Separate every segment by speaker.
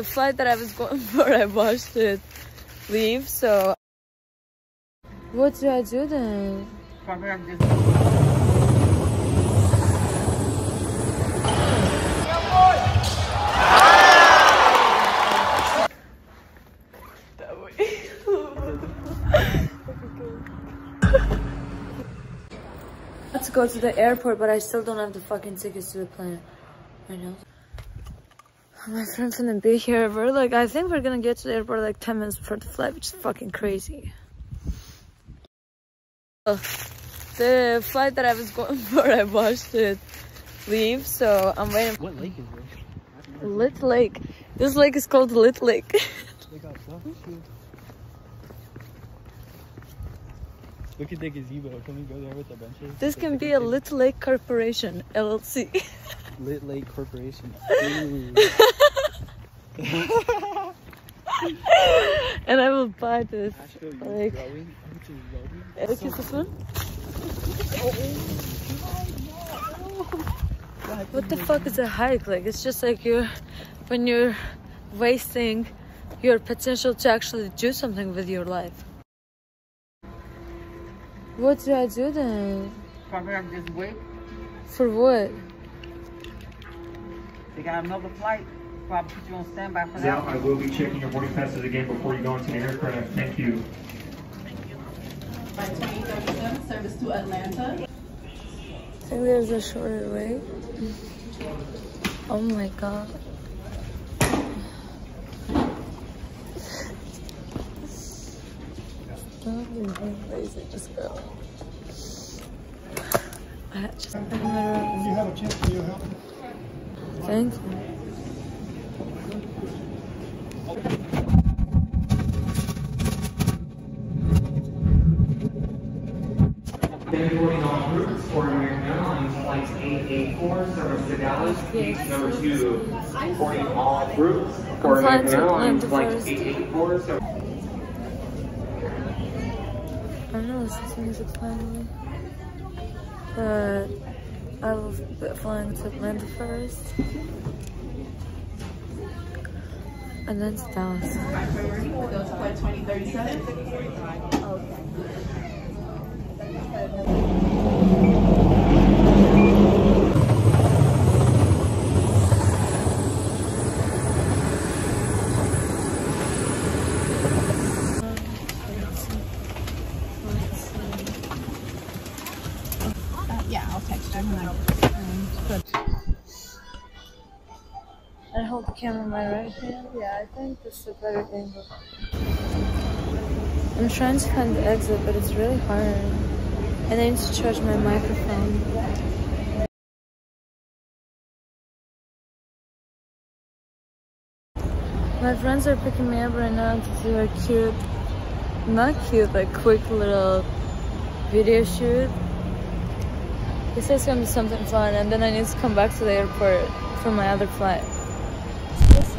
Speaker 1: the flight that I was going for, I watched it leave, so. What do I do then? Let's go to the airport, but I still don't have the fucking tickets to the plane right now. My friend's gonna be here. We're like, I think we're gonna get to the airport like 10 minutes before the flight, which is fucking crazy. Oh, the flight that I was going for, I watched it leave, so I'm waiting.
Speaker 2: What lake is this?
Speaker 1: Lit Lake. This lake is called Lit Lake.
Speaker 2: They got stuff too. Look at the gazebo. Can we go there with the benches?
Speaker 1: this can be a? Lit Lake Corporation, LLC.
Speaker 2: Lit Lake Corporation.
Speaker 1: And I will buy this.
Speaker 2: Asheville,
Speaker 1: Like-
Speaker 2: rowing? Aren't you rowing?
Speaker 1: Look at this one. Oh, what the fuck is a hike? Like, it's just like you're, when you're wasting your potential to actually do something with your life. What do I do then?
Speaker 3: Probably I'm just wait.
Speaker 1: For what?
Speaker 3: They got another flight. Probably put you on standby for
Speaker 4: Now,
Speaker 3: that.
Speaker 4: I will be checking your boarding passes again before you go into the aircraft. Thank you.
Speaker 5: By 2037, service to Atlanta.
Speaker 1: I think there's a shorter way. Oh my god.
Speaker 6: Help.
Speaker 1: Thank you.
Speaker 4: Then boarding all routes for American Airlines flights 884 service to Dallas, gate number two. Boarding all routes for American Airlines flights 884 service.
Speaker 1: I'm gonna listen to music finally. But I be flying to Atlanta first. And then to Dallas.
Speaker 5: Priority will go to flight 2037. Uh, yeah, I'll text you when I
Speaker 1: I hold the camera in my right hand. Yeah, I think this is a better angle. I'm trying to find the exit, but it's really hard. And I need to charge my microphone. My friends are picking me up right now to do a cute, not cute, like quick little video shoot. This is gonna be something fun, and then I need to come back to the airport for my other flight.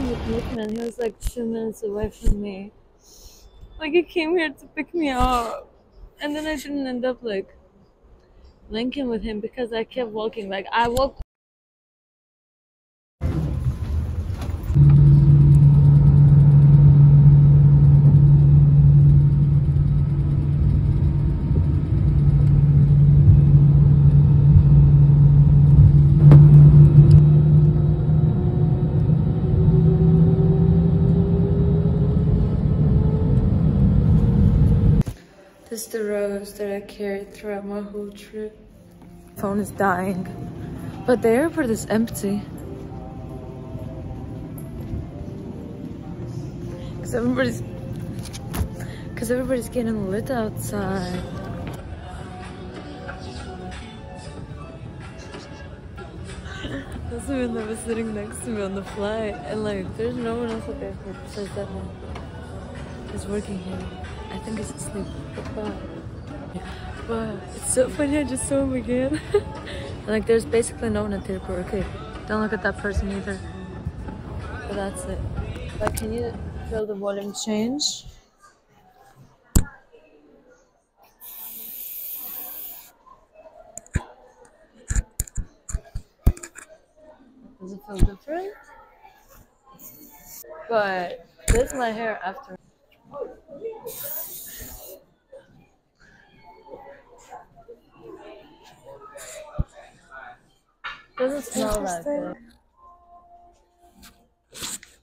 Speaker 1: Listen to Nickman, he was like two minutes away from me. Like he came here to pick me up, and then I didn't end up like linking with him because I kept walking. Like I walked. This is the rose that I carried throughout my whole trip. Phone is dying, but the airport is empty. Cause everybody's, cause everybody's getting lit outside. That's the man that was sitting next to me on the flight, and like, there's no one else at the airport besides that man. He's working here. I think he's asleep. But, but it's so funny. I just saw him again. like, there's basically no one at the airport. Okay, don't look at that person either. But that's it. Like, can you feel the volume change? Does it feel different? But this is my hair after. Doesn't that good.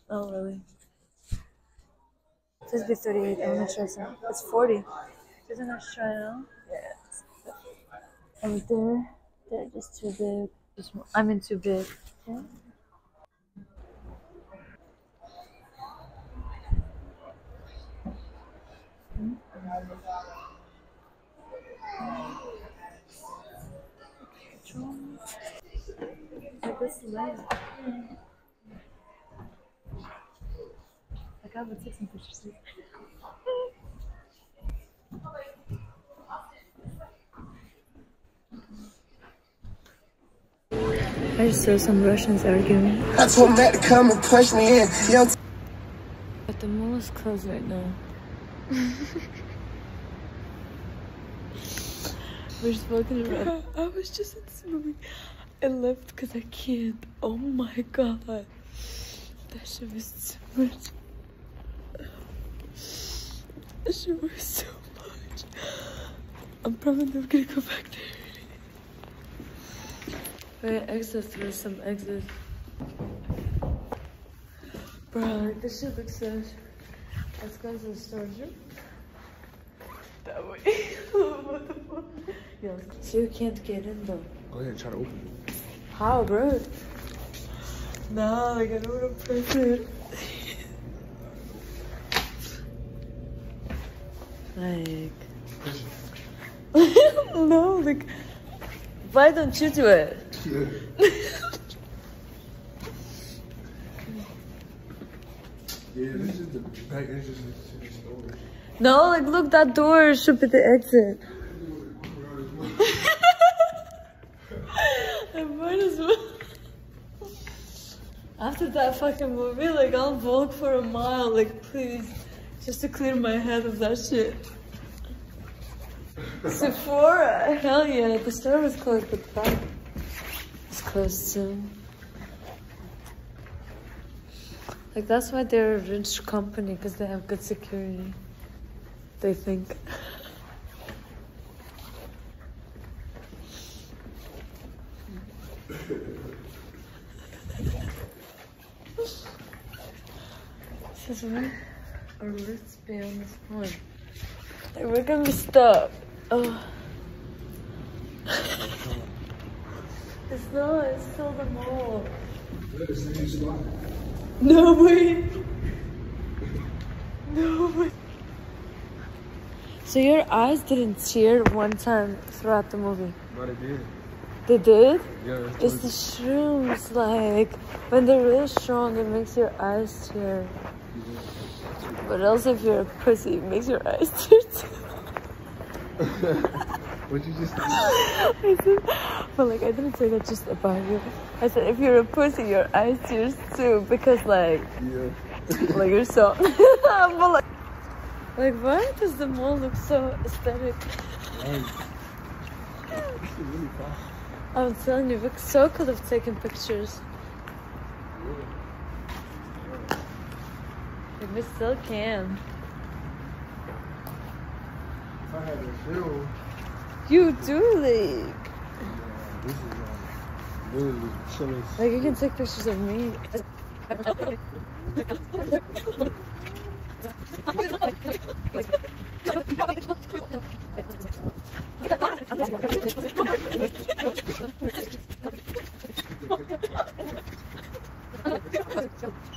Speaker 1: Oh really? It says be 38. I'm gonna try some. It's 40. Isn't that try it out? Yes. And there, they're just too big. Just, I mean too big. Okay. Like hmm? This light. Like I would take some pictures. I just saw some Russians arguing.
Speaker 6: I told Matt to come and push me in. Young
Speaker 1: But the mall is closed right now. We're just walking around. I was just in this movie. I left because I can't. Oh my god. That shit was too much. That shit was so much. I'm probably never gonna go back there. Wait, exit through some exits. Bro, like this shit looks so. Let's go to the storage room. That way. what the fuck? Yo, so you can't get in though.
Speaker 2: Go ahead and try to open it.
Speaker 1: How, bro? Nah, like I don't want to press it. like. no, like. Why don't you do it?
Speaker 2: Yeah, this is the back entrance to the store.
Speaker 1: No, like look, that door should be the exit. After that fucking movie, like I'll walk for a mile, like please, just to clear my head of that shit. Sephora, hell yeah, the store was closed, but the back is closed too. Like that's why they're a rich company, because they have good security. They think. This is where our wristband is on. Like we're gonna be stuck. Oh. it's not, it's still the mall. No way. No way. So your eyes didn't tear one time throughout the movie.
Speaker 2: But it did.
Speaker 1: They did?
Speaker 2: Yeah.
Speaker 1: It's the shrooms, like when they're really strong, it makes your eyes tear. But also, if you're a pussy, it makes your eyes tear too.
Speaker 2: what you just
Speaker 1: I said, but like I didn't say that just about you. I said if you're a pussy, your eyes tears too because like
Speaker 2: Yeah.
Speaker 1: like you're so. but like, like why does the mall look so aesthetic?
Speaker 2: Really.
Speaker 1: I'm telling you, we so could of taking pictures. Like we still can.
Speaker 2: If I had a film,
Speaker 1: You do like.
Speaker 2: this is um, really the chillest.
Speaker 1: Like you can take pictures of me.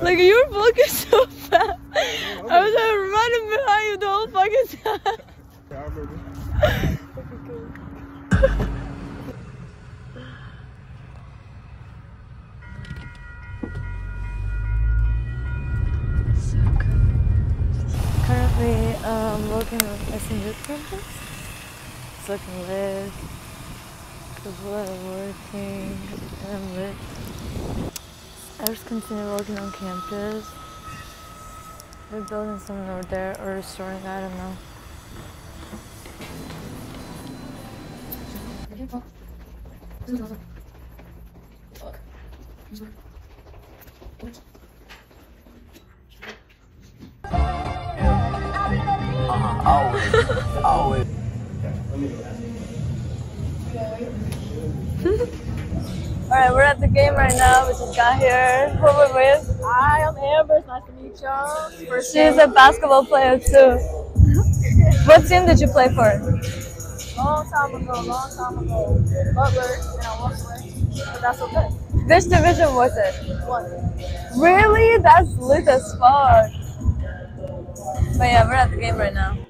Speaker 1: Like you were walking so fast. I was like running behind you the whole fucking time.
Speaker 2: Yeah, I remember.
Speaker 1: so good. Currently, um, working with Missing Youth Campus. It's looking lit. People working. I'm lit. I just continue walking on campus. They're building something over there or restoring, I don't know. Alright, we're at the game right now. We just got here. Who we're with?
Speaker 5: Hi, I'm Amber. It's nice to meet you. First
Speaker 1: She's a basketball player too. what team did you play for?
Speaker 5: long time ago, long time ago. Butler, and I walked away. But that's okay.
Speaker 1: Which division was it?
Speaker 5: What?
Speaker 1: Really? That's lit as fuck. But yeah, we're at the game right now.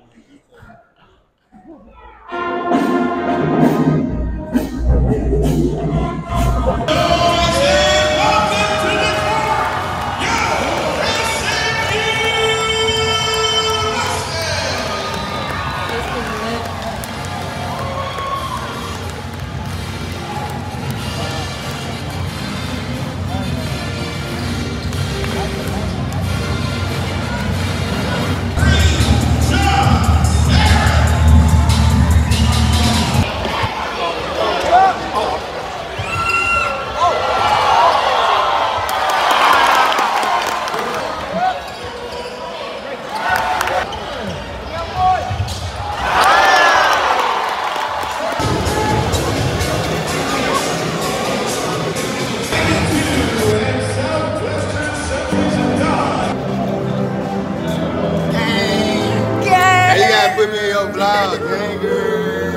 Speaker 2: Put me oh, in your vlog, gang girl.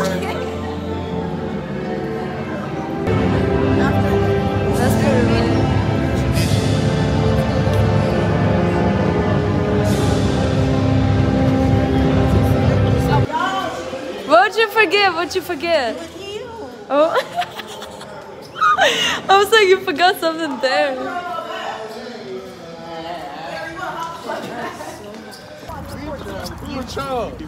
Speaker 1: That's pretty lit. What'd you forget? What'd you forget? Oh. I was like, you forgot something there.
Speaker 2: You Charles.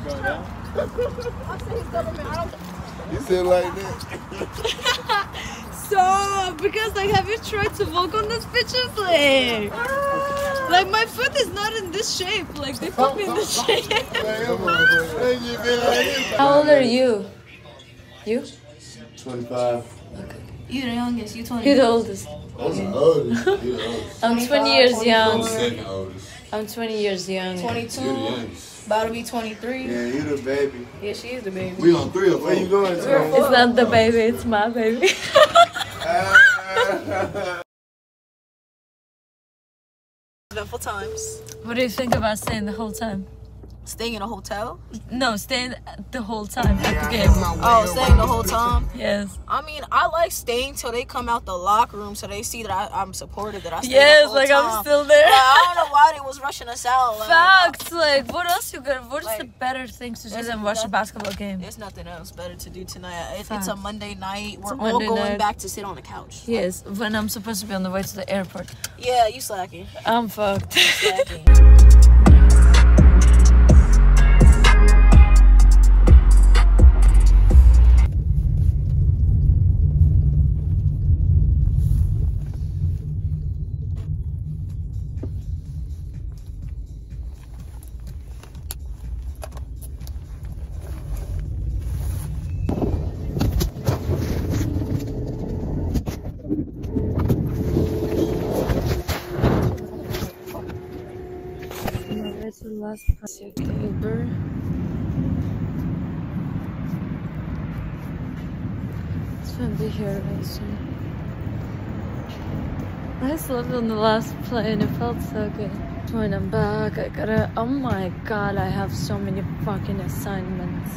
Speaker 2: You said like that.
Speaker 1: So, because like, have you tried to walk on this bitch's leg? Like, my foot is not in this shape. Like, they put me in this shape.
Speaker 2: Man, come on, boy. Hey, you been like this.
Speaker 1: How old are you? You?
Speaker 2: 25.
Speaker 5: You're the youngest. You 20.
Speaker 1: You're the oldest.
Speaker 2: That's the the oldest.
Speaker 1: I'm 20 years young.
Speaker 2: The second oldest.
Speaker 1: I'm 20 years young.
Speaker 5: 22.
Speaker 2: You the youngest.
Speaker 5: About to be 23.
Speaker 2: Yeah, you the baby.
Speaker 5: Yeah, she is the baby.
Speaker 2: We on three or four. Where you going to?
Speaker 1: It's not the baby, it's my baby.
Speaker 5: Eventful times.
Speaker 1: what do you think about staying the whole time?
Speaker 5: Staying in a hotel.
Speaker 1: No, staying the whole time at the game.
Speaker 5: Oh, staying the whole time.
Speaker 1: Yes.
Speaker 5: I mean, I like staying till they come out the locker room so they see that I, I'm supported, that I stay
Speaker 1: Yes,
Speaker 5: the whole
Speaker 1: like
Speaker 5: time.
Speaker 1: I'm still there.
Speaker 5: Like, I don't know why they was rushing us out. Like,
Speaker 1: Facts. Like, what else you got? What's the better things to do
Speaker 5: there's
Speaker 1: than watch a basketball game?
Speaker 5: There's nothing else better to do tonight. If it's a Monday night, we're
Speaker 1: a
Speaker 5: all going
Speaker 1: night.
Speaker 5: back to sit on the couch.
Speaker 1: Yes, when I'm supposed to be on the way to the airport.
Speaker 5: Yeah, you slacking.
Speaker 1: I'm fucked. Uber. It's gonna be here very soon. I slept on the last plane. It felt so good. When I'm back, I gotta. Oh my god, I have so many fucking assignments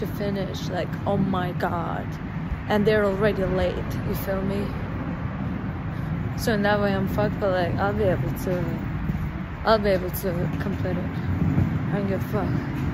Speaker 1: to finish. Like, oh my god. And they're already late. You feel me? So in that way, I'm fucked, but like, I'll be able to. I'll be able to complete it. I don't fuck.